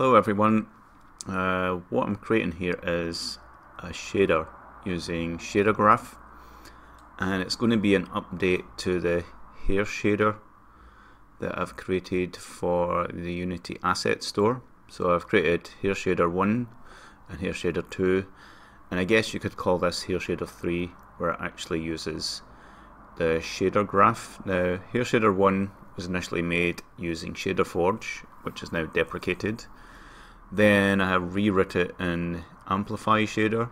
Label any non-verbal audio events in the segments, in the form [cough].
Hello everyone. Uh, what I'm creating here is a shader using Shader Graph and it's going to be an update to the hair shader that I've created for the Unity Asset Store. So I've created hair shader 1 and hair shader 2 and I guess you could call this hair shader 3 where it actually uses the shader graph. Now hair shader 1 was initially made using Shader Forge which is now deprecated. Then I have rewritten it in Amplify Shader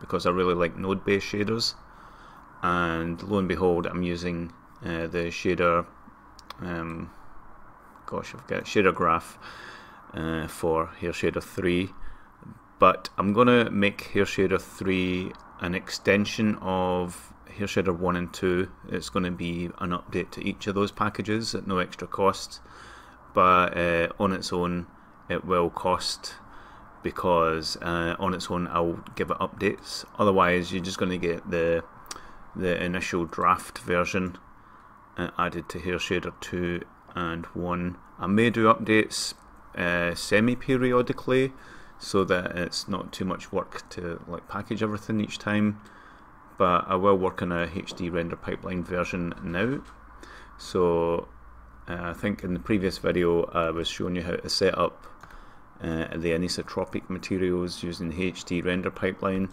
because I really like node based shaders. And lo and behold, I'm using uh, the shader, um, gosh, I've got shader graph uh, for Hair Shader 3. But I'm going to make Hair Shader 3 an extension of Hair Shader 1 and 2. It's going to be an update to each of those packages at no extra cost but uh, on its own it will cost because uh, on its own I'll give it updates. Otherwise, you're just going to get the the initial draft version uh, added to Hair Shader 2 and 1. I may do updates uh, semi-periodically so that it's not too much work to like package everything each time. But I will work on a HD render pipeline version now. So uh, I think in the previous video I was showing you how to set up uh, the anisotropic materials using the HD render pipeline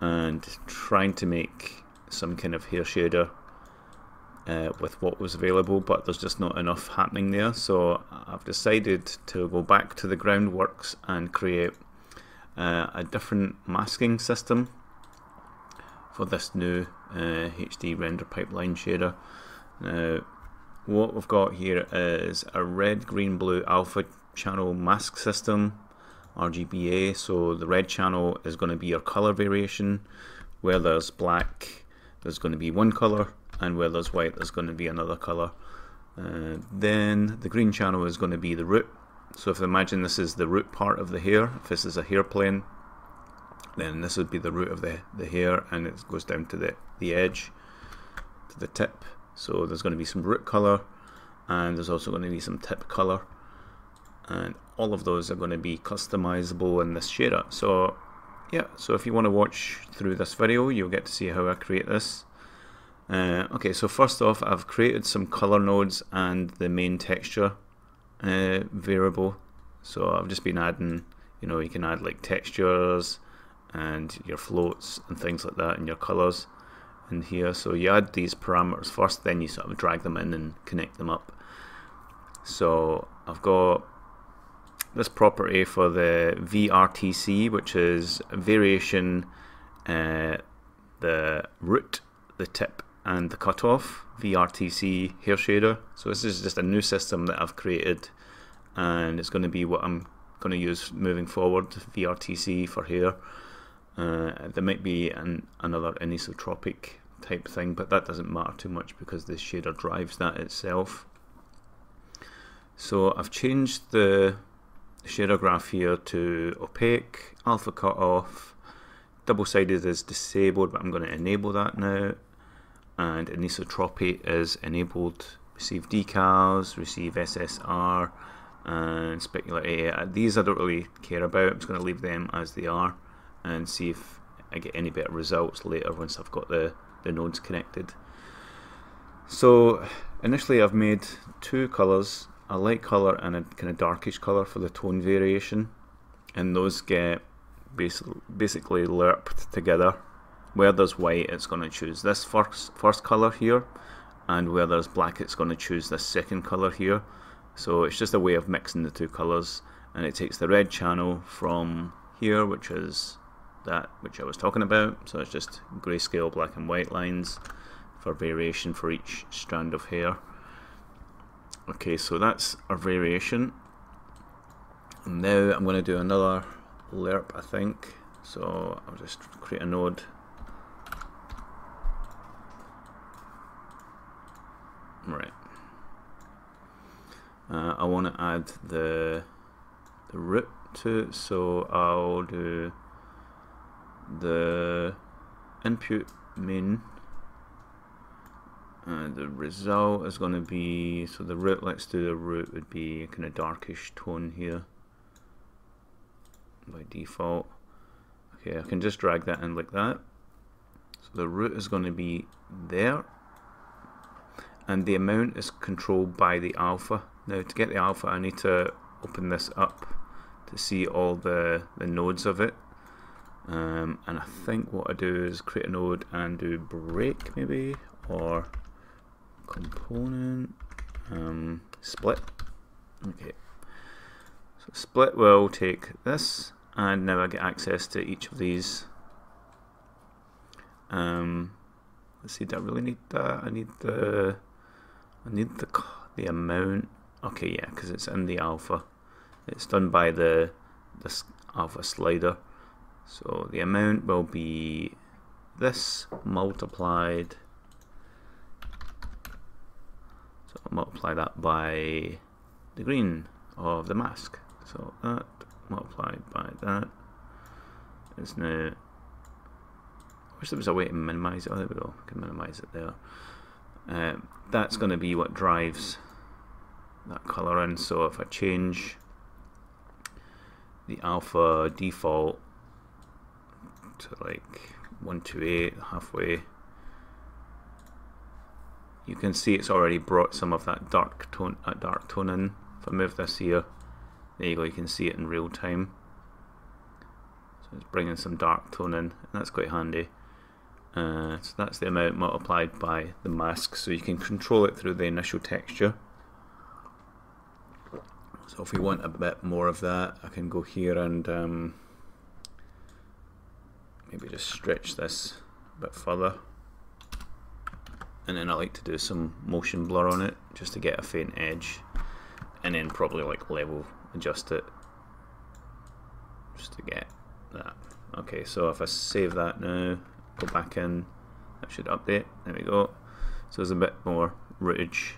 and trying to make some kind of hair shader uh, with what was available but there's just not enough happening there so I've decided to go back to the groundworks and create uh, a different masking system for this new HD uh, render pipeline shader. Now what we've got here is a red, green, blue alpha channel mask system, RGBA. So the red channel is going to be your color variation. Where there's black, there's going to be one color, and where there's white, there's going to be another color. Uh, then the green channel is going to be the root. So if I imagine this is the root part of the hair, if this is a hair plane, then this would be the root of the, the hair and it goes down to the, the edge, to the tip. So there's going to be some root color and there's also going to be some tip color and all of those are going to be customizable in this shader. So yeah, so if you want to watch through this video, you'll get to see how I create this. Uh, okay, so first off, I've created some color nodes and the main texture uh, variable. So I've just been adding, you know, you can add like textures and your floats and things like that and your colors in here. So you add these parameters first, then you sort of drag them in and connect them up. So I've got this property for the VRTC, which is variation, uh, the root, the tip, and the cutoff. VRTC hair shader. So this is just a new system that I've created, and it's going to be what I'm going to use moving forward. VRTC for hair. Uh, there might be an, another anisotropic type thing, but that doesn't matter too much because the shader drives that itself. So I've changed the shader graph here to opaque, alpha cutoff, double-sided is disabled, but I'm going to enable that now. And anisotropy is enabled. Receive decals, receive SSR, and specular AA. Uh, these I don't really care about. I'm just going to leave them as they are and see if I get any better results later once I've got the, the nodes connected. So initially I've made two colours, a light colour and a kind of darkish colour for the tone variation and those get basically, basically lerped together. Where there's white it's going to choose this first, first colour here and where there's black it's going to choose this second colour here. So it's just a way of mixing the two colours and it takes the red channel from here which is that which I was talking about. So it's just grayscale black and white lines for variation for each strand of hair. Okay, so that's our variation. And now I'm going to do another lerp, I think. So I'll just create a node. Right. Uh, I want to add the the root to it, so I'll do the input min and the result is going to be so the root let's do the root would be kind of darkish tone here by default. Okay, I can just drag that in like that. So the root is going to be there. And the amount is controlled by the alpha. Now to get the alpha I need to open this up to see all the, the nodes of it. Um, and I think what I do is create a node and do break maybe or component um, split. Okay. So split will take this and now I get access to each of these. Um, let's see, do I really need that? I need the I need the the amount. Okay, yeah, because it's in the alpha. It's done by the this alpha slider. So the amount will be this multiplied. So Multiply that by the green of the mask. So that multiplied by that is now. I wish there was a way to minimize it. Oh, there we go. I can minimize it there. Uh, that's going to be what drives that color in. So if I change the alpha default to like 128 halfway you can see it's already brought some of that dark tone uh, dark tone in. If I move this here there you go you can see it in real time. So it's bringing some dark tone in and that's quite handy. Uh, so that's the amount multiplied by the mask so you can control it through the initial texture. So if we want a bit more of that, I can go here and um, maybe just stretch this a bit further. And then I like to do some motion blur on it just to get a faint edge. And then probably like level adjust it just to get that. Okay, so if I save that now, go back in, that should update. There we go. So there's a bit more rootage.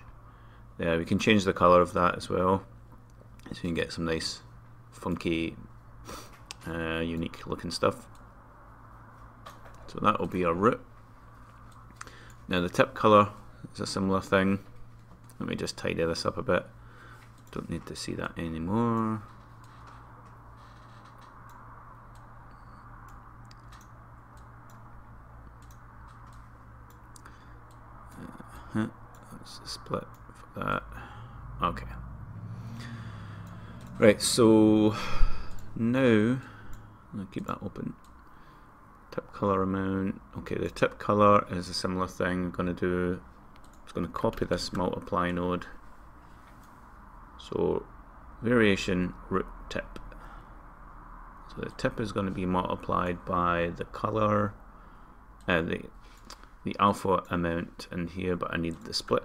Yeah, we can change the colour of that as well so you can get some nice funky uh, unique looking stuff so that will be our root now the tip color is a similar thing let me just tidy this up a bit don't need to see that anymore uh -huh. That's split for that. Okay. Right, so now I'll keep that open. Tip color amount. Okay, the tip color is a similar thing. I'm gonna do it's gonna copy this multiply node. So variation root tip. So the tip is going to be multiplied by the color, uh, the the alpha amount in here, but I need the split.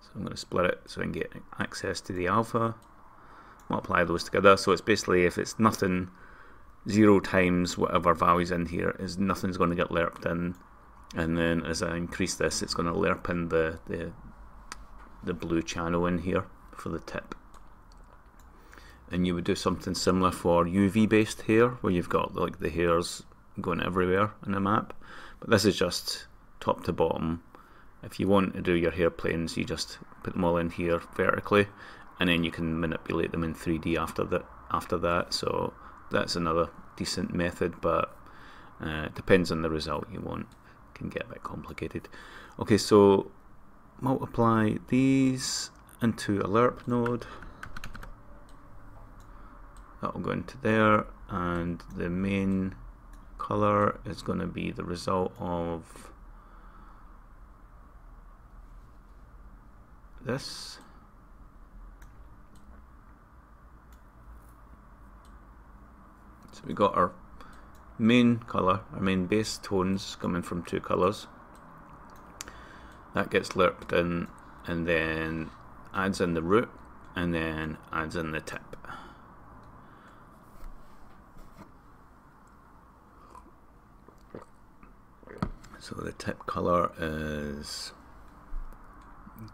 So I'm going to split it so I can get access to the alpha, multiply those together. So it's basically if it's nothing, zero times whatever values in here is nothing's going to get lerped in. And then as I increase this, it's going to lerp in the, the, the blue channel in here for the tip. And you would do something similar for UV based hair, where you've got like the hairs going everywhere in a map. But this is just top to bottom if you want to do your hair planes, you just put them all in here vertically, and then you can manipulate them in 3D after that. After that, so that's another decent method, but uh, depends on the result you want. Can get a bit complicated. Okay, so multiply these into a lerp node. That will go into there, and the main color is going to be the result of this. So we got our main colour, our main base tones coming from two colours. That gets lerped in and then adds in the root and then adds in the tip. So the tip color is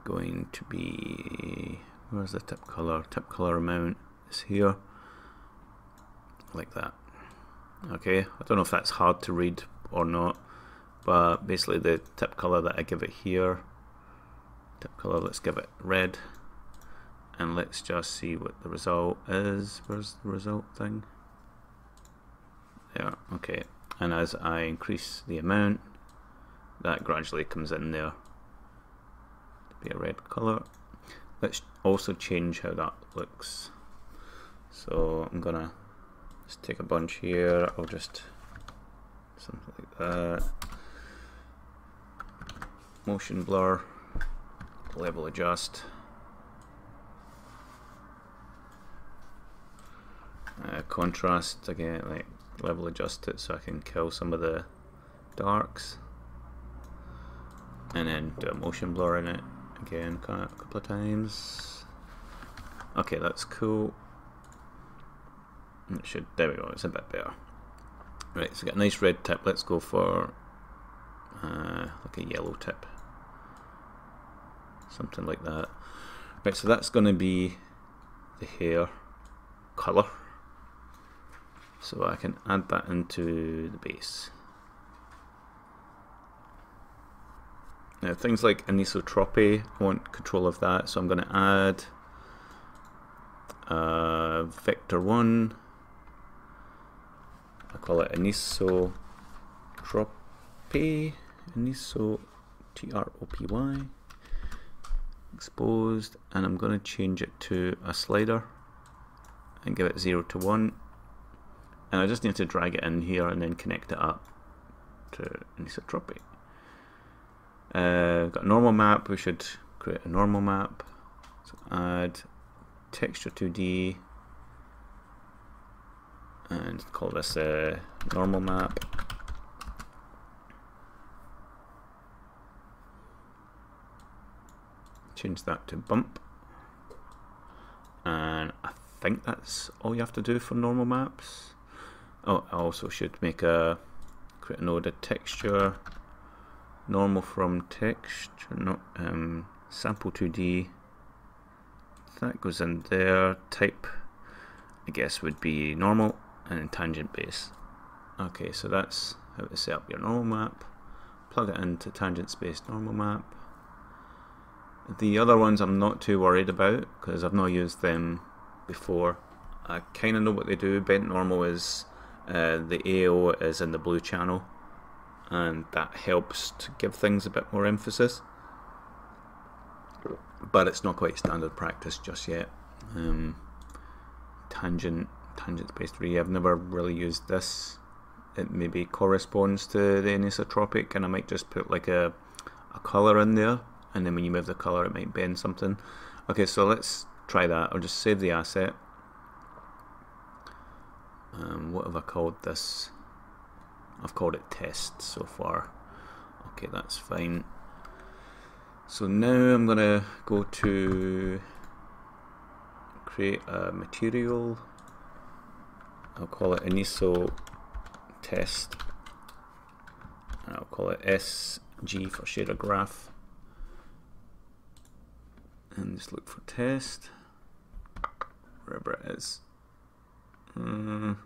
going to be where's the tip color tip color amount is here like that okay I don't know if that's hard to read or not but basically the tip color that I give it here tip color let's give it red and let's just see what the result is. Where's the result thing? There, okay. And as I increase the amount, that gradually comes in there to be a red color. Let's also change how that looks. So I'm gonna just take a bunch here. I'll just something like that. Motion blur, level adjust. Uh, contrast again, like level adjust it so I can kill some of the darks, and then do a motion blur in it again a couple of times. Okay, that's cool. It should, there we go, it's a bit better. Right, so got a nice red tip, let's go for uh, like a yellow tip. Something like that. Right, so that's going to be the hair colour. So I can add that into the base. Now things like anisotropy, I want control of that, so I'm going to add uh, vector 1 I call it anisotropy, aniso, T-R-O-P-Y, exposed, and I'm going to change it to a slider and give it 0 to 1. And I just need to drag it in here and then connect it up to anisotropy. Uh, got a normal map, we should create a normal map. So add texture 2D, and call this a normal map. Change that to bump. And I think that's all you have to do for normal maps. Oh, I also should make a create a node texture, normal from texture, not um, sample 2D. That goes in there. Type, I guess, would be normal and tangent base. Okay, so that's how to set up your normal map. Plug it into tangent space normal map. The other ones I'm not too worried about because I've not used them before. I kind of know what they do. Bent normal is uh, the AO is in the blue channel and that helps to give things a bit more emphasis. But it's not quite standard practice just yet. Um, tangent tangent space 3. I've never really used this. It maybe corresponds to the anisotropic and I might just put like a, a colour in there and then when you move the colour it might bend something. Okay, so let's try that. I'll just save the asset. Um, what have I called this? I've called it test so far. Okay, that's fine. So now I'm going to go to create a material I'll call it aniso test. And I'll call it SG for shader graph. And just look for test, wherever it is. [laughs]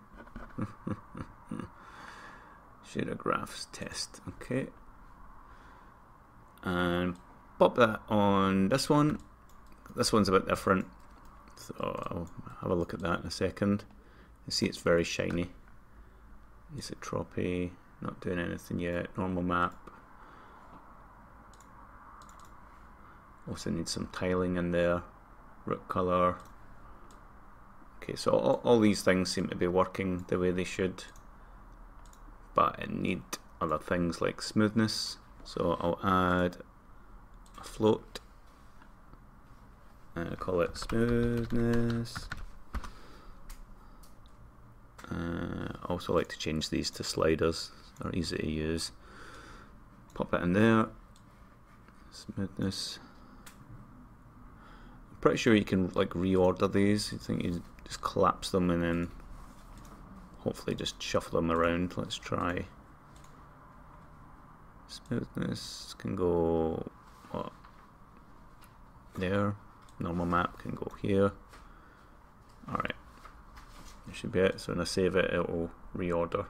Shader graphs test, okay. And pop that on this one. This one's a bit different, so I'll have a look at that in a second. You see it's very shiny. Isotropy, not doing anything yet. Normal map. Also need some tiling in there. Root color. Okay, so all, all these things seem to be working the way they should. But I need other things like smoothness. So I'll add a float. And I'll call it smoothness. Uh, also like to change these to sliders, they're easy to use. Pop it in there, smoothness. I'm pretty sure you can like reorder these, I think you just collapse them and then hopefully just shuffle them around. Let's try. Smoothness can go what, there, normal map can go here. Alright. Should be it. So when I save it, it will reorder.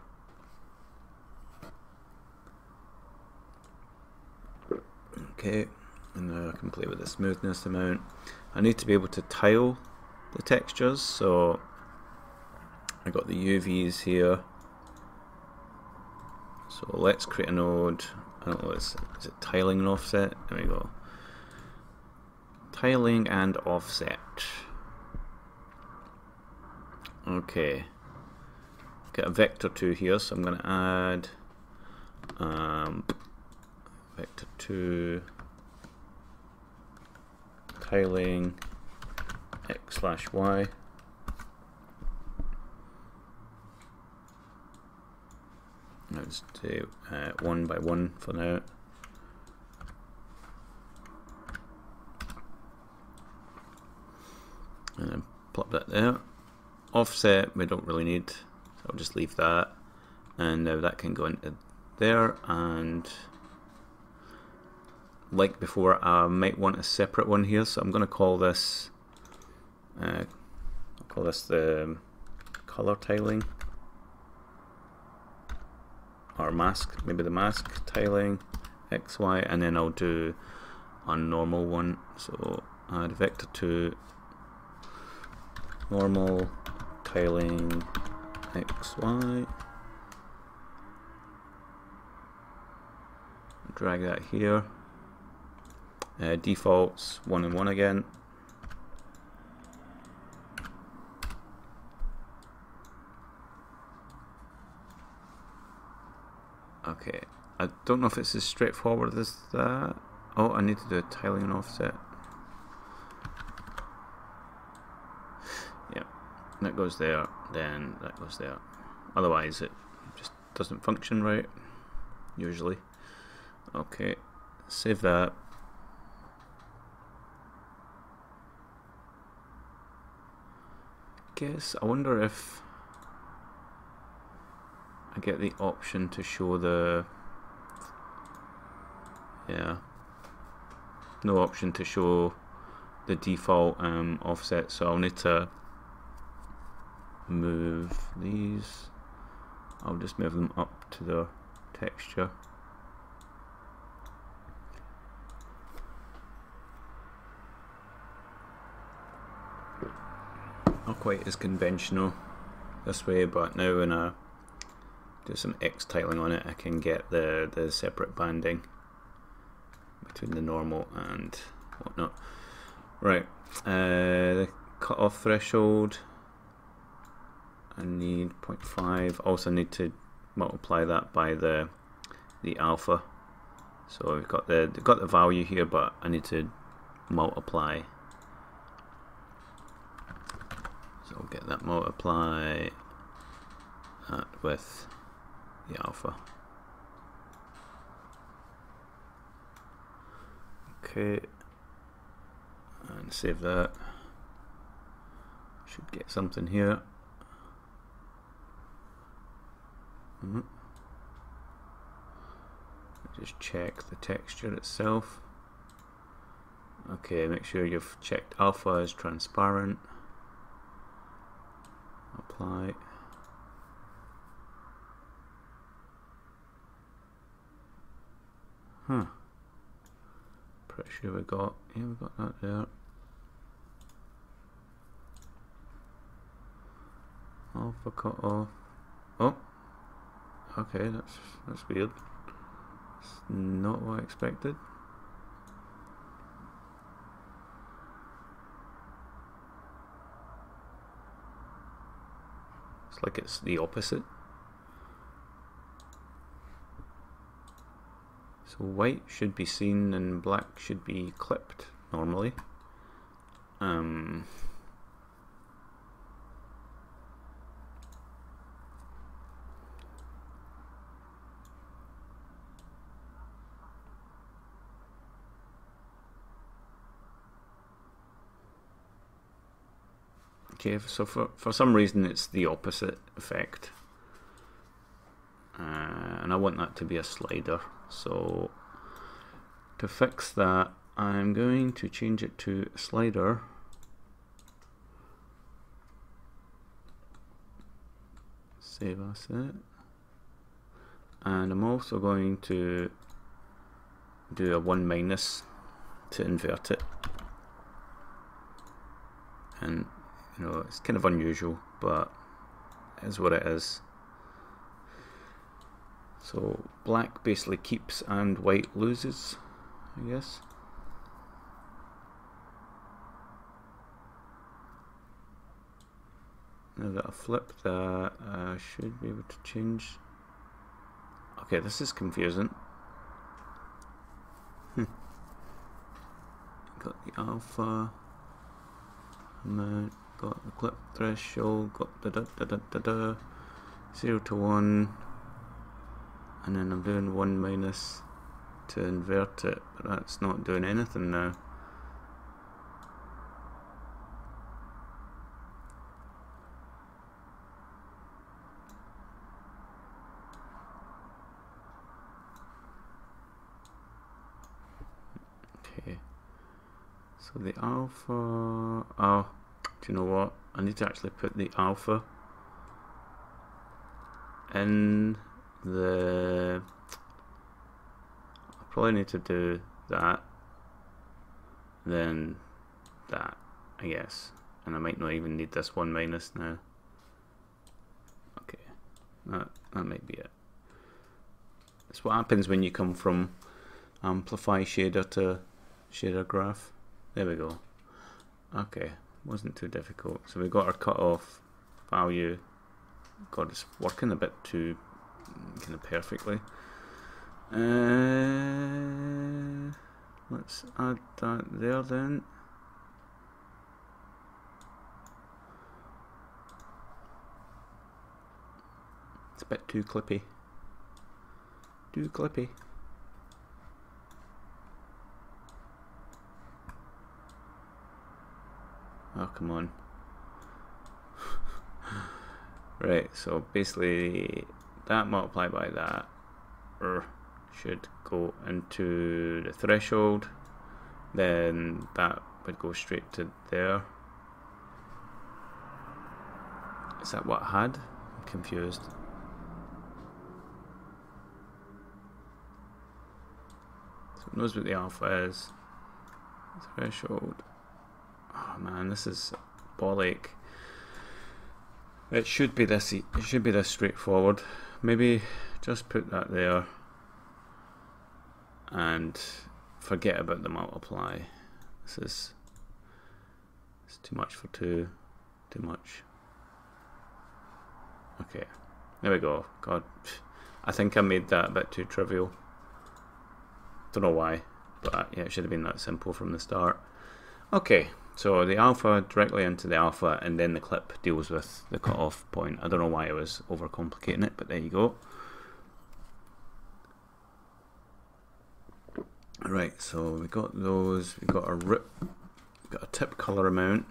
Okay, and now I can play with the smoothness amount. I need to be able to tile the textures, so I got the UVs here. So let's create a node. I don't know, is, is it tiling and offset? There we go. Tiling and offset. Okay. Get a vector 2 here, so I'm going to add um, vector 2 tiling x slash y. Let's do uh, one by one for now. And then plop that there. Offset we don't really need, so I'll just leave that. And now that can go into there and like before I might want a separate one here so I'm going to call this uh, I'll call this the color tiling or mask maybe the mask tiling XY and then I'll do a normal one so add vector to normal tiling XY drag that here. Uh, defaults one and one again. Okay I don't know if it's as straightforward as that. Oh I need to do a tiling offset that goes there then that goes there otherwise it just doesn't function right usually Okay, save that. Guess I wonder if I get the option to show the yeah no option to show the default um, offset so I'll need to move these. I'll just move them up to the texture. Not quite as conventional this way but now when I do some X tiling on it I can get the, the separate banding between the normal and whatnot. Right, uh, the cutoff threshold I need 0.5 also need to multiply that by the the alpha so we've got the got the value here but I need to multiply So we'll get that multiply that with the alpha. Okay, and save that. Should get something here. Mm -hmm. Just check the texture itself. Okay, make sure you've checked alpha is transparent. Apply. Huh. Pretty sure we got. Yeah we got that there. Alpha cut off. Oh okay that's that's weird it's not what I expected It's like it's the opposite. So white should be seen and black should be clipped normally. Um, Okay, so for, for some reason it's the opposite effect. Uh, and I want that to be a slider. So to fix that, I'm going to change it to slider. Save asset. And I'm also going to do a 1 minus to invert it. And, you know, it's kind of unusual, but is what it is. So black basically keeps and white loses, I guess. Now that I flip that, I should be able to change. Okay, this is confusing. Hmm. Got the alpha amount, got the clip threshold, got the da da da da da, 0 to 1, and then I'm doing 1 minus to invert it, but that's not doing anything now. Okay, so the alpha, oh, you know what? I need to actually put the alpha in the, I probably need to do that, then that, I guess. And I might not even need this one minus now. Okay, that, that might be it. That's what happens when you come from amplify shader to shader graph. There we go. Okay, wasn't too difficult. So we got our cutoff value. God, it's working a bit too kind of perfectly. Uh, let's add that there then. It's a bit too clippy. Too clippy. Oh, come on. right, so basically that multiplied by that er, should go into the threshold. Then that would go straight to there. Is that what I had? I'm confused. So it knows what the alpha is. Threshold. Oh man, this is bollock. It should be this. It should be this straightforward. Maybe just put that there and forget about the multiply. This is it's too much for two. Too much. Okay, there we go. God, I think I made that a bit too trivial. Don't know why, but uh, yeah, it should have been that simple from the start. Okay, so the alpha directly into the alpha and then the clip deals with the cutoff point. I don't know why I was overcomplicating it, but there you go. Right, so we got those, we got a rip, got a tip color amount,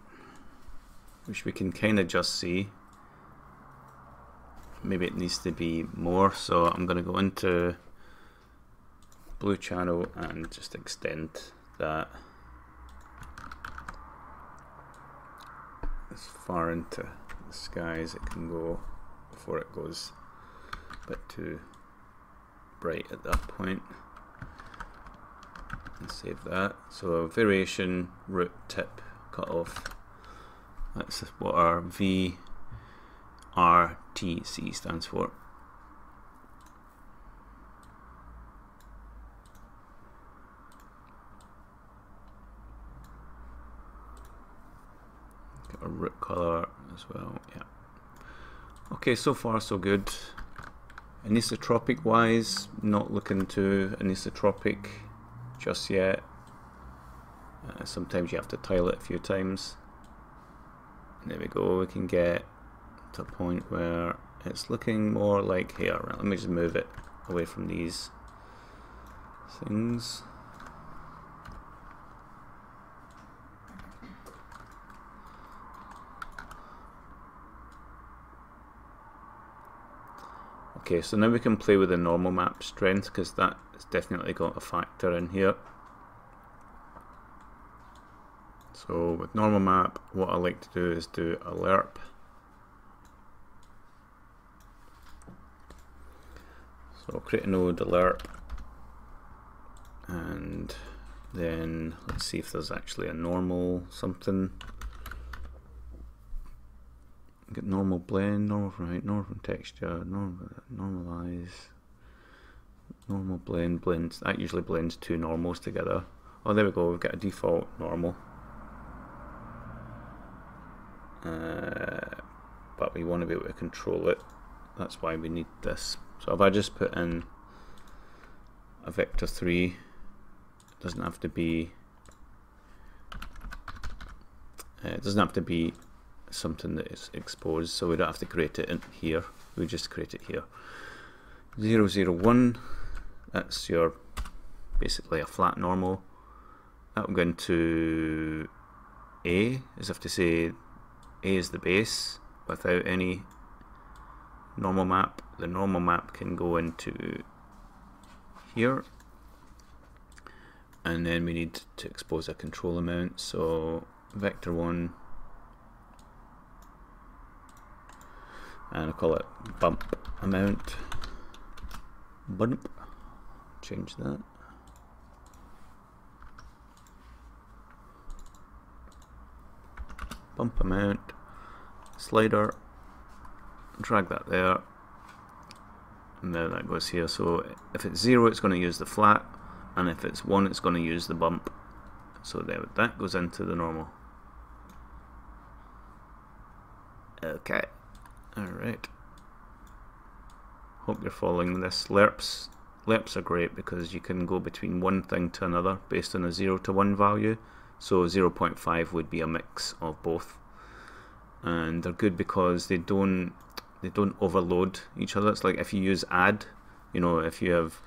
which we can kind of just see. Maybe it needs to be more, so I'm going to go into blue channel and just extend that. As far into the sky as it can go before it goes a bit too bright at that point. and save that. So variation root tip cut off that's what our VRTC stands for a root color as well. Yeah. Okay, so far so good. Anisotropic wise, not looking too anisotropic just yet. Uh, sometimes you have to tile it a few times. And there we go, we can get to a point where it's looking more like here. Right, let me just move it away from these things. Okay, so now we can play with the normal map strength because that has definitely got a factor in here. So with normal map, what I like to do is do a lerp. So I'll create a node lerp and then let's see if there's actually a normal something. Get normal blend, normal from height, normal from texture, normal, normalize, normal blend, blends. That usually blends two normals together. Oh, there we go. We've got a default normal. Uh, but we want to be able to control it. That's why we need this. So if I just put in a vector 3, it doesn't have to be uh, it doesn't have to be something that is exposed, so we don't have to create it in here. We just create it here. 0, 0, 1, that's your basically a flat normal. That will go into A, as if to say A is the base without any normal map. The normal map can go into here and then we need to expose a control amount so vector 1 and I'll call it bump amount. Bump. Change that. Bump amount. Slider. Drag that there. And there that goes here. So if it's 0 it's going to use the flat. And if it's 1 it's going to use the bump. So there that goes into the normal. Okay alright hope you're following this lerps lerps are great because you can go between one thing to another based on a 0 to 1 value so 0.5 would be a mix of both and they're good because they don't they don't overload each other. It's like if you use add, you know, if you have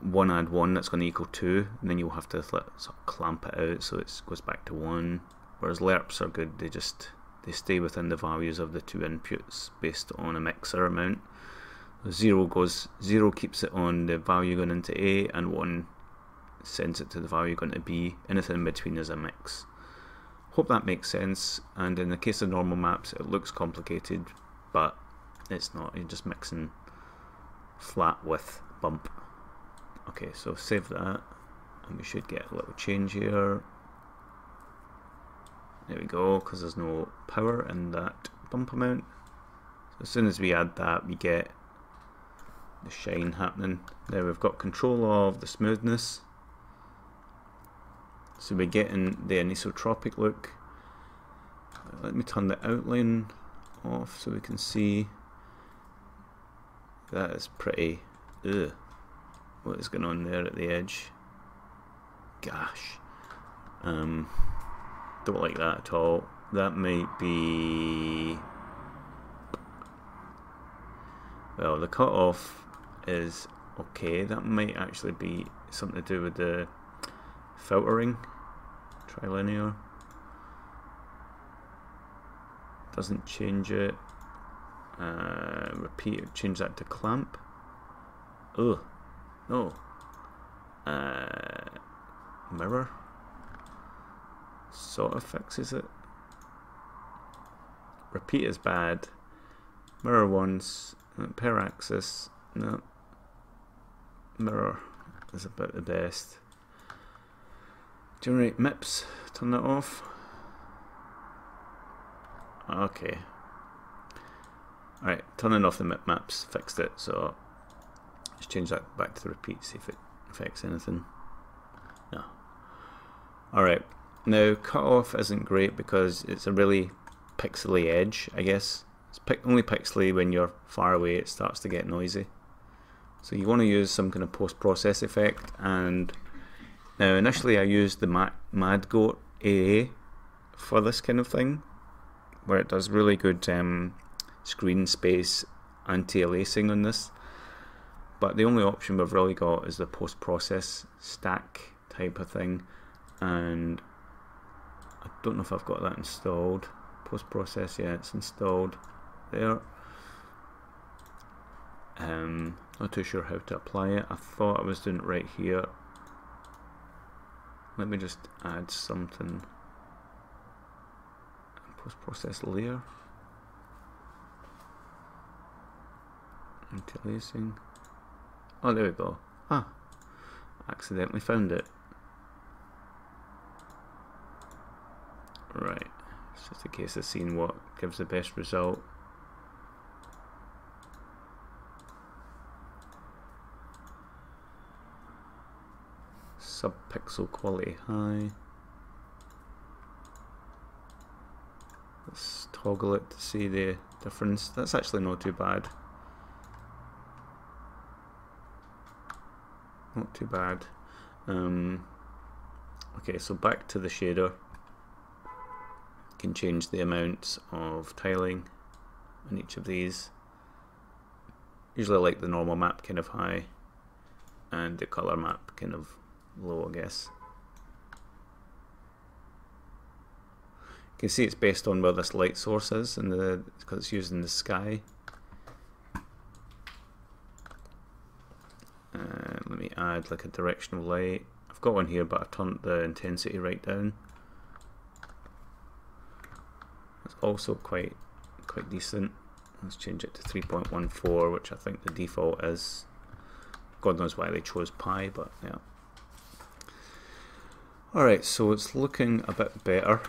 one add one, that's going to equal two, and then you'll have to sort of clamp it out so it goes back to one. Whereas lerps are good; they just they stay within the values of the two inputs based on a mixer amount. Zero goes zero keeps it on the value going into A, and one sends it to the value going to B. Anything in between is a mix. Hope that makes sense. And in the case of normal maps, it looks complicated but it's not. You're just mixing flat with bump. Okay, so save that, and we should get a little change here. There we go, because there's no power in that bump amount. So as soon as we add that, we get the shine happening. There we've got control of the smoothness. So we're getting the anisotropic look. Let me turn the outline off so we can see that is pretty ugh, what is going on there at the edge gosh um, don't like that at all that might be well the cutoff is okay that might actually be something to do with the filtering trilinear doesn't change it. Uh, repeat, change that to clamp. Oh, no. Uh, mirror. Sort of fixes it. Repeat is bad. Mirror once. Uh, pair axis. No. Mirror is about the best. Generate MIPS. Turn that off. Okay. Alright, turning off the mip maps fixed it, so let's change that back to the repeat, see if it affects anything. No. Alright, now cutoff isn't great because it's a really pixely edge, I guess. It's only pixely when you're far away, it starts to get noisy. So you want to use some kind of post-process effect, and now initially I used the Mad Goat AA for this kind of thing, where it does really good um, screen space anti-aliasing on this. But the only option we've really got is the post-process stack type of thing, and I don't know if I've got that installed. Post-process, yeah, it's installed there. Um, not too sure how to apply it. I thought I was doing it right here. Let me just add something post-process layer interlacing oh there we go ah accidentally found it Right, it's just a case of seeing what gives the best result. Subpixel quality high. Let's toggle it to see the difference. That's actually not too bad. Not too bad. Um, okay, so back to the shader. Can change the amount of tiling on each of these. Usually I like the normal map kind of high and the color map kind of low I guess. You can see it's based on where this light source is and the because it's used in the sky. Uh, let me add like a directional light. I've got one here but I've turned the intensity right down. It's also quite quite decent. Let's change it to 3.14 which I think the default is. God knows why they chose pi but yeah. Alright so it's looking a bit better.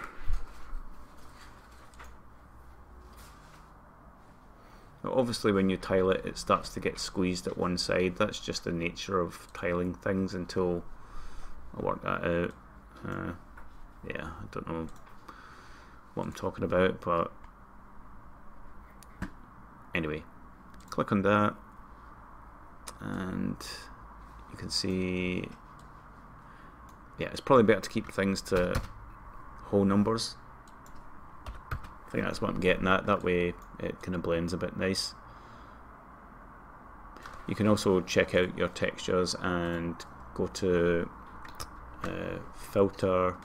obviously when you tile it it starts to get squeezed at one side that's just the nature of tiling things until I work that out uh, yeah I don't know what I'm talking about but anyway click on that and you can see yeah it's probably better to keep things to whole numbers I think that's what I'm getting at. That way it kind of blends a bit nice. You can also check out your textures and go to uh, filter,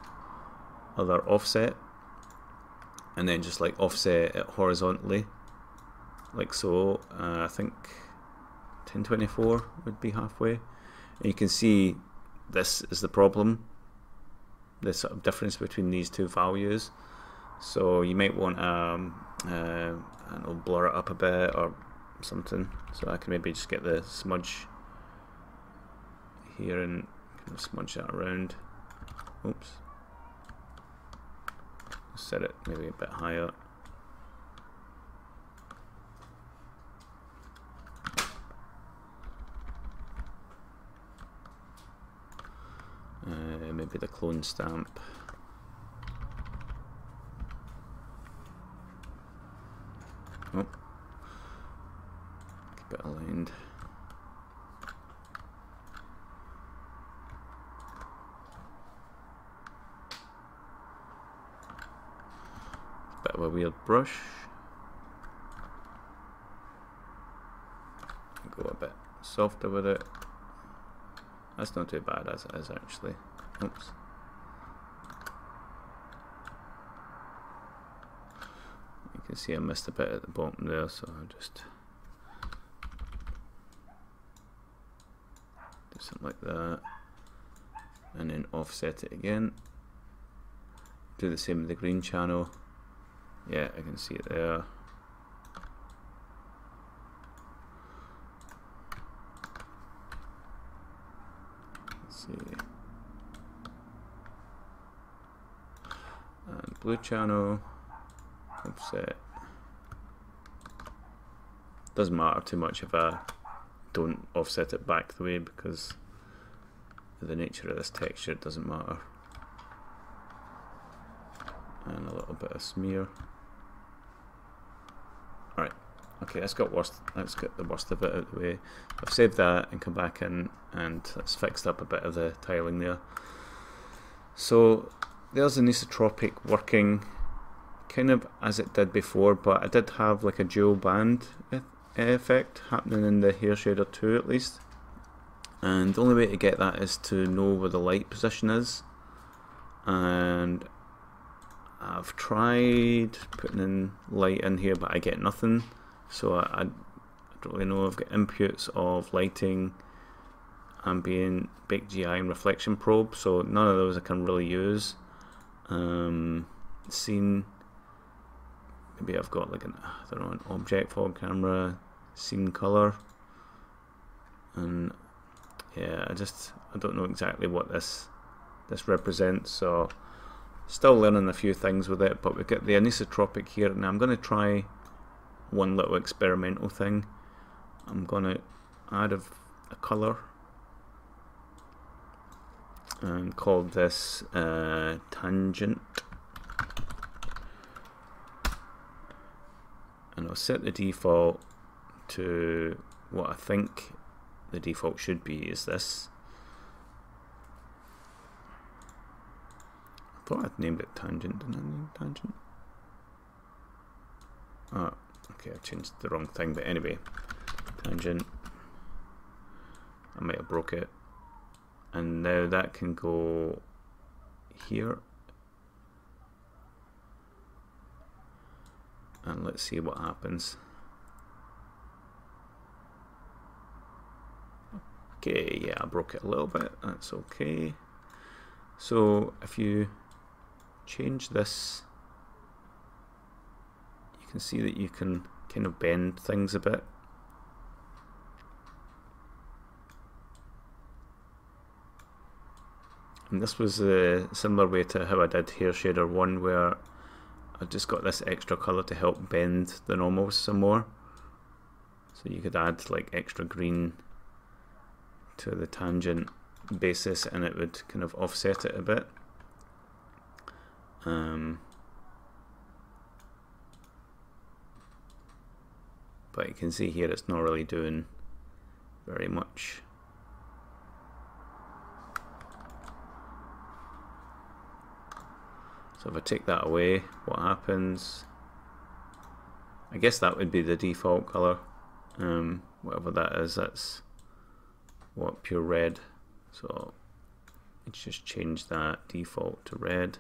other offset, and then just like offset it horizontally, like so. Uh, I think 1024 would be halfway. And you can see this is the problem, the sort of difference between these two values. So you might want um, uh, I'll blur it up a bit or something. So I can maybe just get the smudge here and kind of smudge that around. Oops. Set it maybe a bit higher. Uh, maybe the clone stamp. Oh. Keep it aligned. A weird brush. Go a bit softer with it. That's not too bad as it is actually. Oops. You can see I missed a bit at the bottom there, so I'll just do something like that, and then offset it again. Do the same with the green channel. Yeah, I can see it there. Let's see. And blue channel offset. Doesn't matter too much if I don't offset it back the way because the nature of this texture it doesn't matter. And a little bit of smear. Okay, that's got worst let's get the worst of it out of the way. I've saved that and come back in and that's fixed up a bit of the tiling there. So there's anisotropic working kind of as it did before, but I did have like a dual band effect happening in the hair shader too, at least. And the only way to get that is to know where the light position is. And I've tried putting in light in here, but I get nothing. So I, I don't really know. I've got inputs of lighting, ambient, baked GI, and reflection probe. So none of those I can really use. Um, scene maybe I've got like an I don't know an object fog camera scene color and yeah I just I don't know exactly what this this represents so Still learning a few things with it, but we've got the anisotropic here. and I'm going to try one little experimental thing. I'm going to add a, a colour and call this uh, tangent. And I'll set the default to what I think the default should be is this. I thought I'd named it tangent, didn't I name tangent? Oh, okay, I changed the wrong thing, but anyway, tangent. I might have broke it. And now that can go here. And let's see what happens. Okay, yeah, I broke it a little bit. That's okay. So if you change this, you can see that you can kind of bend things a bit. And this was a similar way to how I did Hair Shader 1 where I just got this extra colour to help bend the normals some more. So you could add like extra green to the tangent basis and it would kind of offset it a bit. Um, but you can see here it's not really doing very much. So if I take that away, what happens? I guess that would be the default color. Um, whatever that is, that's what pure red so let's just change that default to red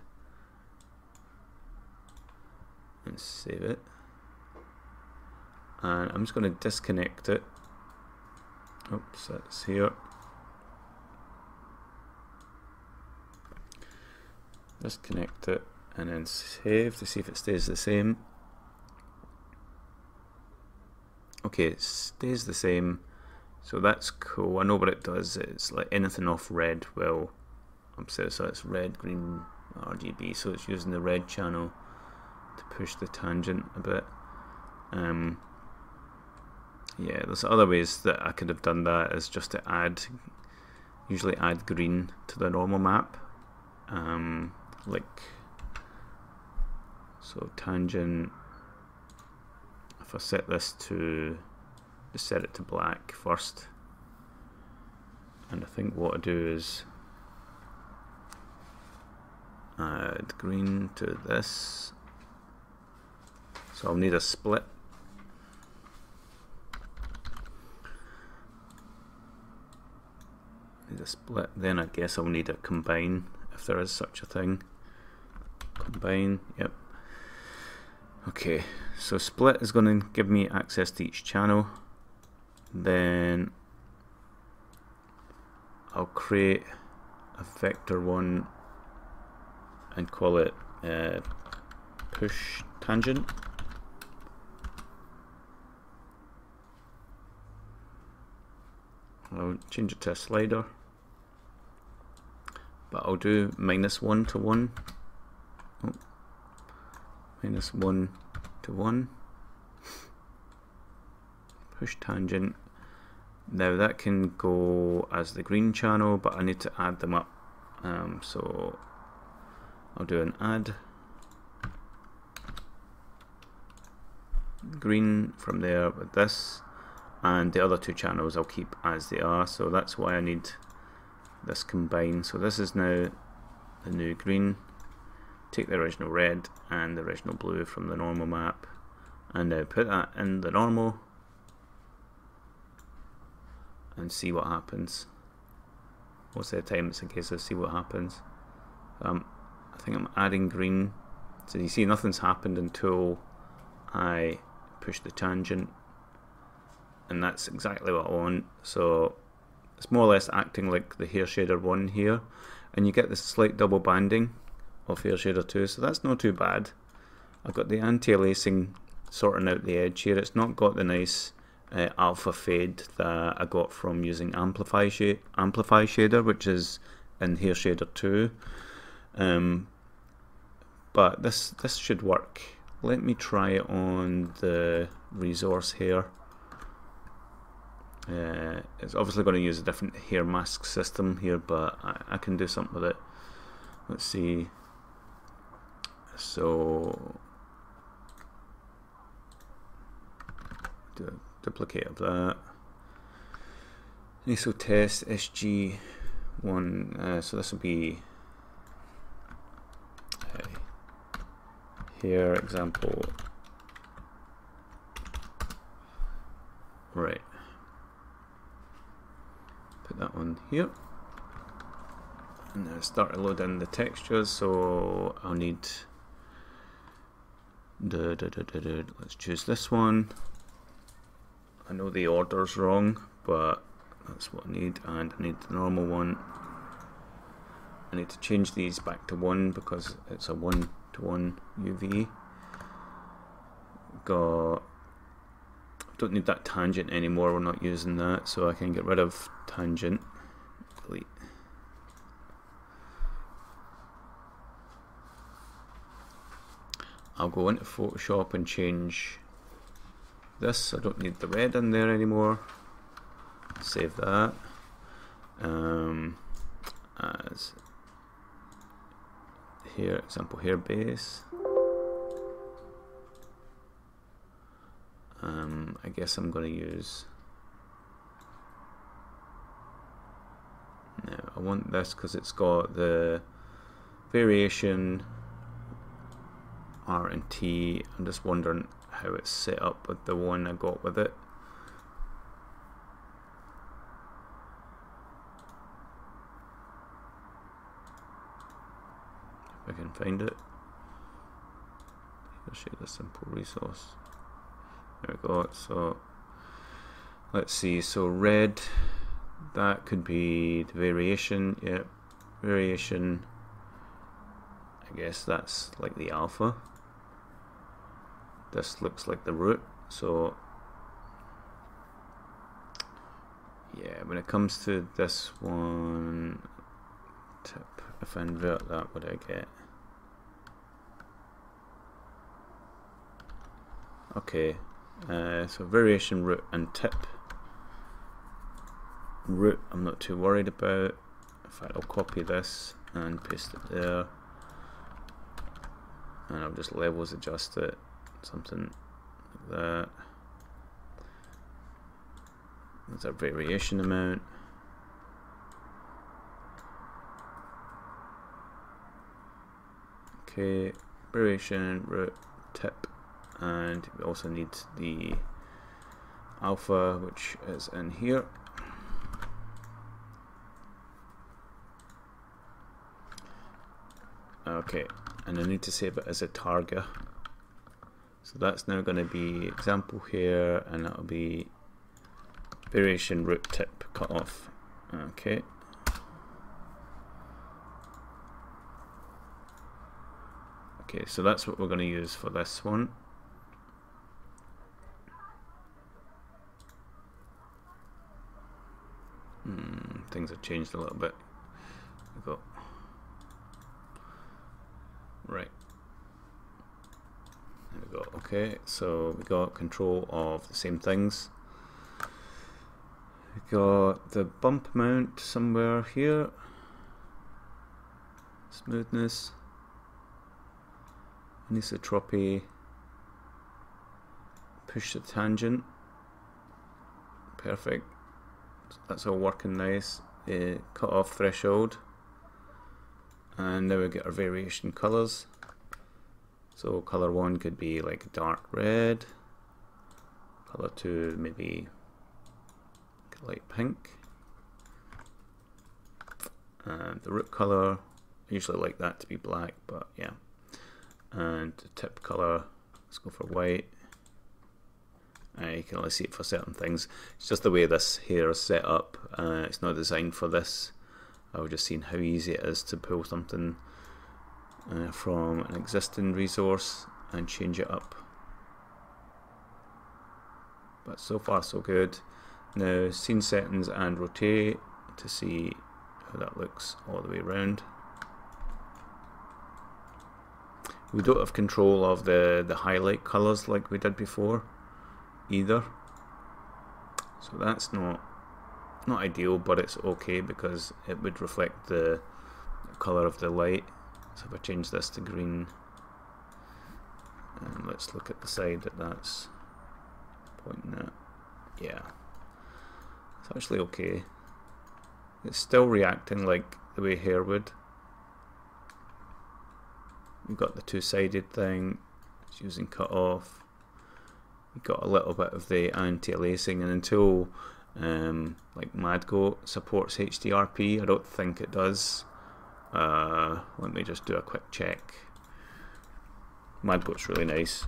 and save it and I'm just going to disconnect it oops that's here disconnect it and then save to see if it stays the same okay it stays the same so that's cool. I know what it does. It's like anything off red will upset. So it's red, green, RGB. So it's using the red channel to push the tangent a bit. Um, yeah, there's other ways that I could have done that is just to add, usually add green to the normal map. Um, like, so tangent, if I set this to just set it to black first and I think what I do is add green to this so I'll need a split need a split then I guess I'll need a combine if there is such a thing. Combine yep. Okay so split is going to give me access to each channel. Then I'll create a vector one and call it uh, push tangent. I'll change it to a slider but I'll do minus one to one. Oh, minus one to one. Push tangent. Now that can go as the green channel, but I need to add them up. Um, so I'll do an add. Green from there with this, and the other two channels I'll keep as they are. So that's why I need this combine. So this is now the new green. Take the original red and the original blue from the normal map, and now put that in the normal and see what happens. Of the time it's a case of see what happens. Um, I think I'm adding green. So you see nothing's happened until I push the tangent and that's exactly what I want. So it's more or less acting like the hair shader 1 here and you get this slight double banding of hair shader 2 so that's not too bad. I've got the anti-aliasing sorting out the edge here. It's not got the nice uh, alpha fade that I got from using Amplify, Amplify Shader, which is in Hair Shader 2. Um, but this this should work. Let me try it on the resource here. Uh, it's obviously going to use a different hair mask system here, but I, I can do something with it. Let's see. So, duplicate of that. ISO test SG1. Uh, so this will be uh, here example. Right put that on here. And now start to load in the textures so I'll need the, the, the, the, let's choose this one. I know the order's wrong but that's what I need and I need the normal one. I need to change these back to 1 because it's a 1 to 1 UV got don't need that tangent anymore, we're not using that, so I can get rid of tangent, delete. I'll go into Photoshop and change this, I don't need the red in there anymore, save that, um, as here, example here base, Um, I guess I'm going to use no, I want this because it's got the variation R and T. I'm just wondering how it's set up with the one I got with it. If I can find it. I'll show the simple resource. There we go. So let's see. So red, that could be the variation. Yep, variation. I guess that's like the alpha. This looks like the root. So yeah, when it comes to this one, tip, if I invert that, what do I get? Okay, uh, so variation root and tip. Root I'm not too worried about. In fact I'll copy this and paste it there. And I'll just levels adjust it. Something like that. There's our variation amount. Okay, variation, root, tip and we also need the alpha which is in here. Okay and I need to save it as a target. So that's now going to be example here and that'll be variation root tip cut off. Okay. Okay so that's what we're going to use for this one things have changed a little bit. We've got right. There we go. Okay, so we got control of the same things. We got the bump mount somewhere here. Smoothness. Anisotropy. Push the tangent. Perfect that's all working nice. Uh, cut off threshold. And now we get our variation colours. So colour 1 could be like dark red. Colour 2 maybe light pink. And the root colour, I usually like that to be black, but yeah. And the tip colour, let's go for white. Uh, you can only see it for certain things. It's just the way this here is set up. Uh, it's not designed for this. I was just seeing how easy it is to pull something uh, from an existing resource and change it up. But so far so good. Now scene settings and rotate to see how that looks all the way around. We don't have control of the, the highlight colours like we did before either. So that's not not ideal, but it's okay because it would reflect the colour of the light. So if I change this to green, and let's look at the side that that's pointing at. Yeah, it's actually okay. It's still reacting like the way hair would. We've got the two-sided thing, it's using cutoff. Got a little bit of the anti-aliasing and until um, like MadGoat supports HDRP, I don't think it does. Uh, let me just do a quick check. MadGoat's really nice.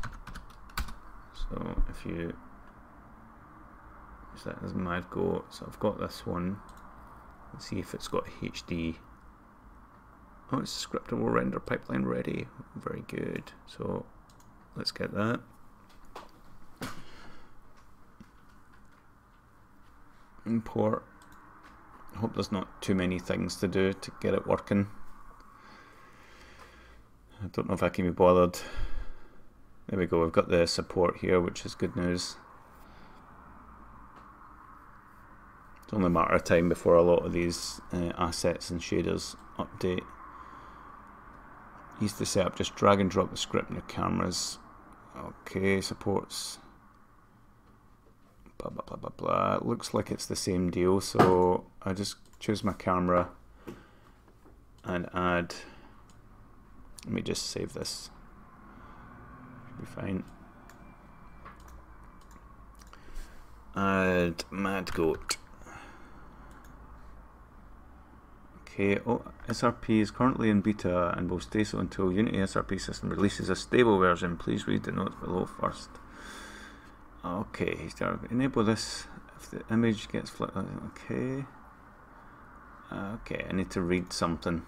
So if you use that as MadGoat, so I've got this one. Let's see if it's got HD. Oh, it's scriptable render pipeline ready. Very good. So let's get that. Import. I hope there's not too many things to do to get it working. I don't know if I can be bothered. There we go, we've got the support here, which is good news. It's only a matter of time before a lot of these uh, assets and shaders update. Easy to set up, just drag and drop the script in your cameras. Okay, supports blah blah blah blah blah. It looks like it's the same deal, so I just choose my camera and add let me just save this. Should be fine. Add MadGoat. Okay, oh, SRP is currently in beta and will stay so until Unity SRP system releases a stable version. Please read the notes below first. Okay, he's dark. enable this if the image gets flipped. Okay. Okay, I need to read something.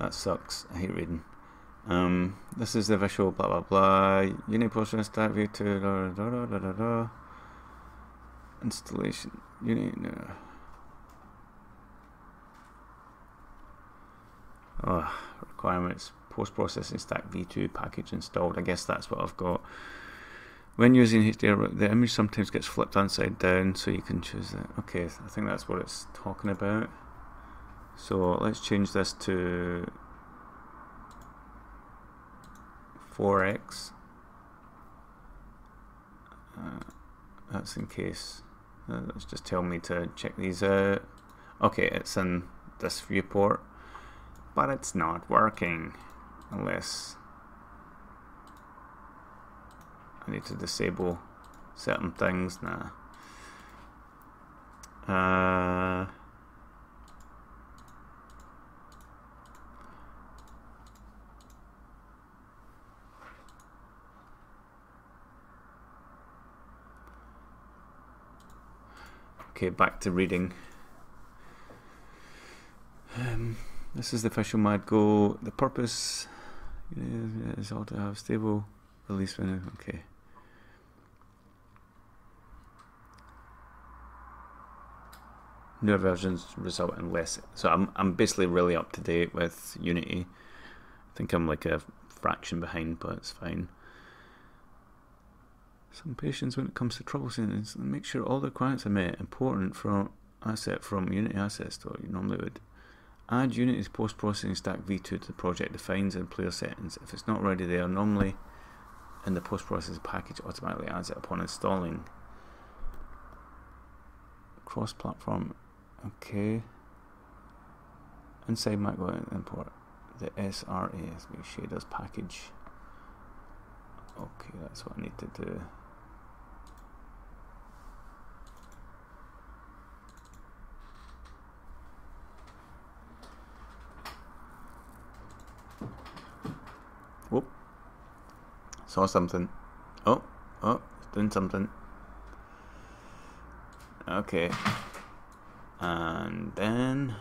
That sucks. I hate reading. Um, this is the visual blah blah blah. Unity portion start view to da da da da da da. Installation. Unity. No. Oh, requirements. Post processing stack v2 package installed. I guess that's what I've got. When using HDR, the image sometimes gets flipped upside down, so you can choose that. Okay, I think that's what it's talking about. So let's change this to 4x. Uh, that's in case. Uh, let's just tell me to check these out. Okay, it's in this viewport, but it's not working unless I need to disable certain things. Nah. Uh, Okay, back to reading. Um, this is the official MadGoat. The purpose is all to have stable release window. Okay. Newer versions result in less. So I'm I'm basically really up to date with Unity. I think I'm like a fraction behind, but it's fine some patience when it comes to troubleshooting. Make sure all the requirements are met. Important from asset from Unity Asset Store. You normally would add Unity's post-processing stack v2 to the project defines and player settings. If it's not already there, normally in the post-processing package automatically adds it upon installing. Cross-platform. Okay. Inside MadGoat import the SRP shaders package. Okay, that's what I need to do. Whoop. Saw something. Oh, oh, doing something. Okay. And then...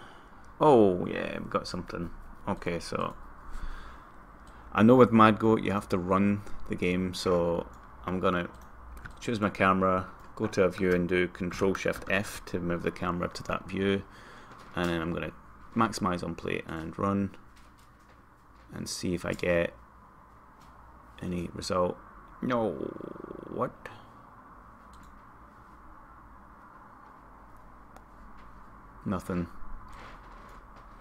Oh, yeah, we've got something. Okay, so... I know with MadGoat you have to run the game, so I'm gonna choose my camera, go to a view and do Control Shift F to move the camera to that view, and then I'm gonna maximize on play and run and see if I get any result. No, what? Nothing.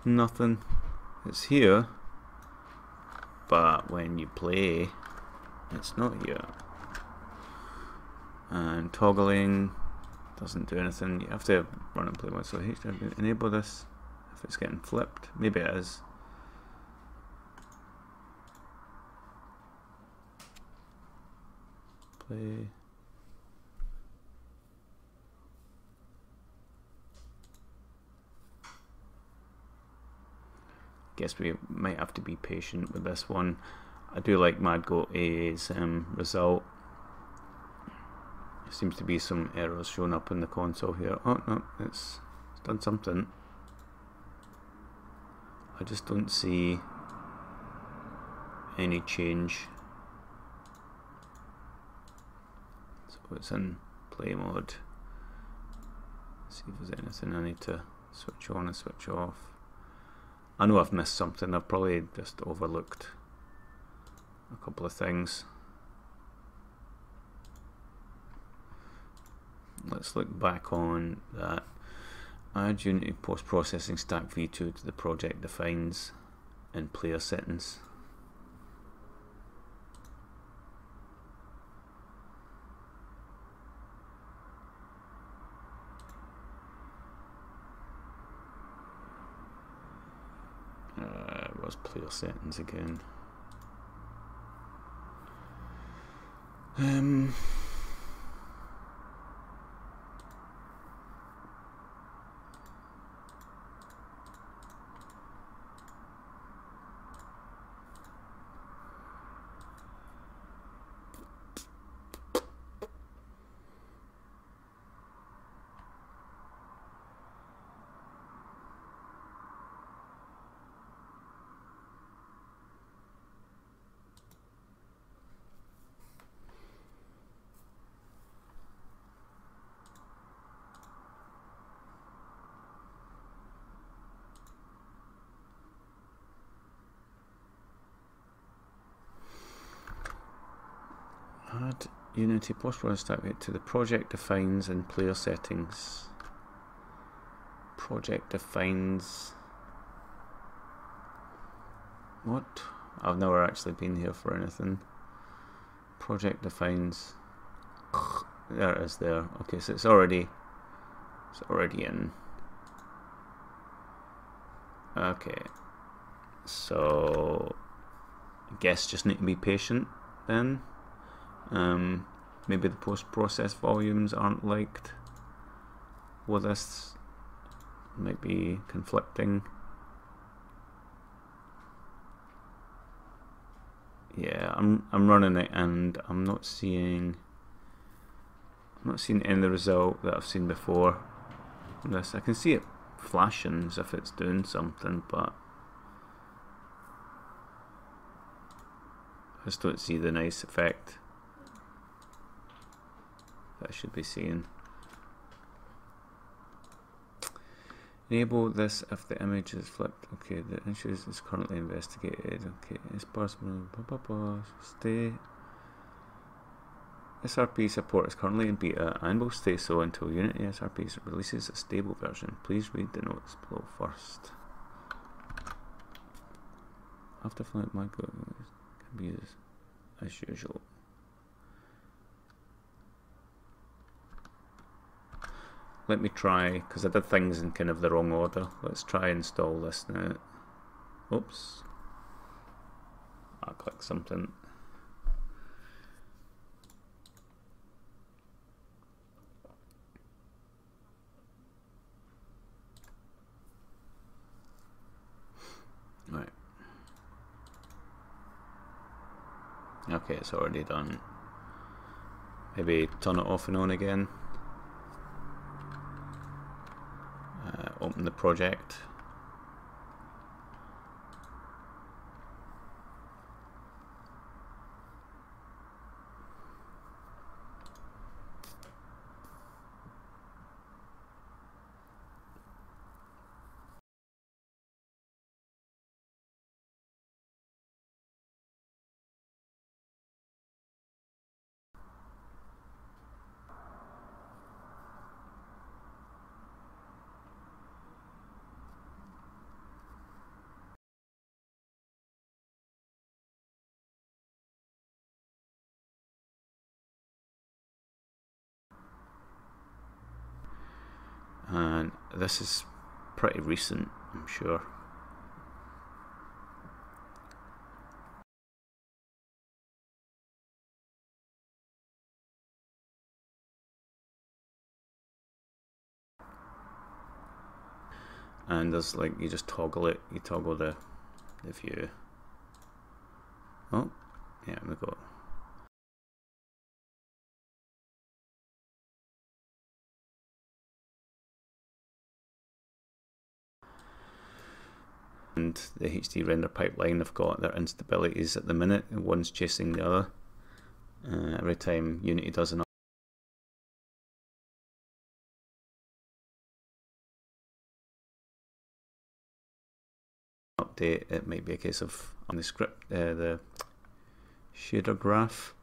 Nothing. It's here, but when you play, it's not here. And toggling doesn't do anything. You have to run and play one. So enable this if it's getting flipped. Maybe it is. Play. Guess we might have to be patient with this one. I do like MadGoat AA's um, result. Seems to be some errors showing up in the console here. Oh no, it's, it's done something. I just don't see any change. So it's in play mode. see if there's anything I need to switch on and switch off. I know I've missed something. I've probably just overlooked a couple of things. let's look back on that. Add Unity post-processing stack v2 to the project defines in player settings. Was player settings again? Um. Unity post-process to the project defines and player settings. Project defines. What? I've never actually been here for anything. Project defines. [coughs] There it is there. Okay, so it's already it's already in. Okay. So I guess just need to be patient then. Um, maybe the post-process volumes aren't liked with this. Might be conflicting. Yeah, I'm I'm running it and I'm not seeing I'm not seeing any the result that I've seen before. This I can see it flashing as if it's doing something, but I just don't see the nice effect that I should be seeing. Enable this if the image is flipped. Okay, the issue is currently investigated. Okay, it's possible. Blah, blah, blah. Stay. SRP support is currently in beta and will stay so until Unity SRP releases a stable version. Please read the notes below first. After flight, my can be used as usual. Let me try, because I did things in kind of the wrong order. Let's try install this now. Oops. I'll click something. Right. Okay, it's already done. Maybe turn it off and on again. open the project this is pretty recent I'm sure. And there's like you just toggle it you toggle the the view. Oh yeah we go and the HD render pipeline have got their instabilities at the minute one's chasing the other uh, every time Unity does an update, it might be a case of on the script, uh, the shader graph.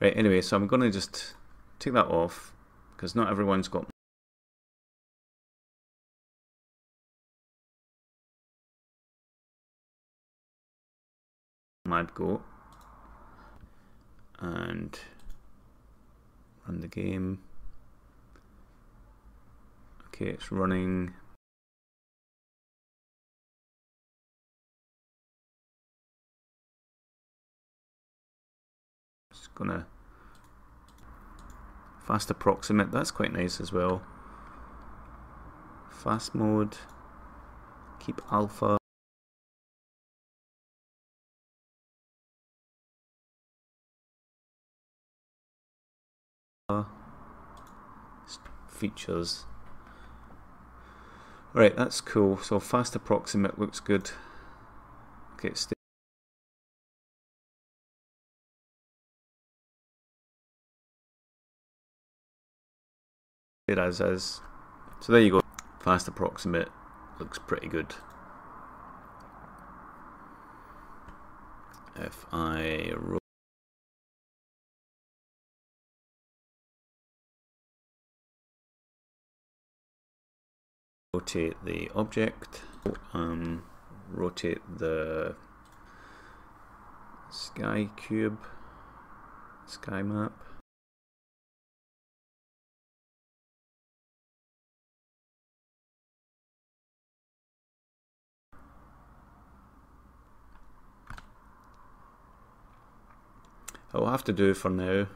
Right, anyway, so I'm going to just take that off because not everyone's got go and run the game. Okay, it's running. Just gonna fast approximate. That's quite nice as well. Fast mode. Keep alpha features right that's cool so fast approximate looks good okay stay. it as is. So there you go. Fast approximate looks pretty good. If I rotate the object, um, rotate the sky cube, sky map. I'll have to do for now.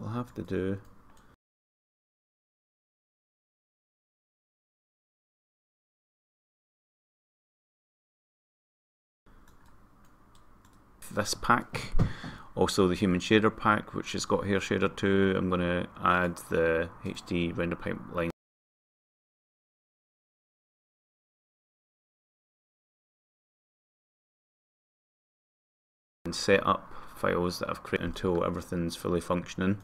I'll have to do. This pack, also the human shader pack, which has got hair shader too. I'm going to add the HD render pipeline. and set up files that I've created until everything's fully functioning.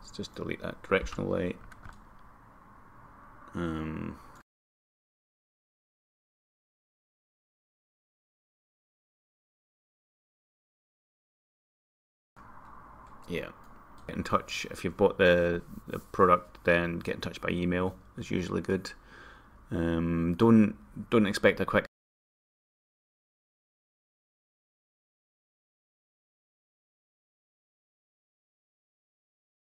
Let's just delete that directional light. Um, yeah get in touch if you've bought the, the product then get in touch by email is usually good um, don't don't expect a quick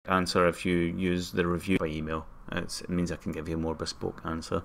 answer if you use the review by email. It's, it means I can give you a more bespoke answer.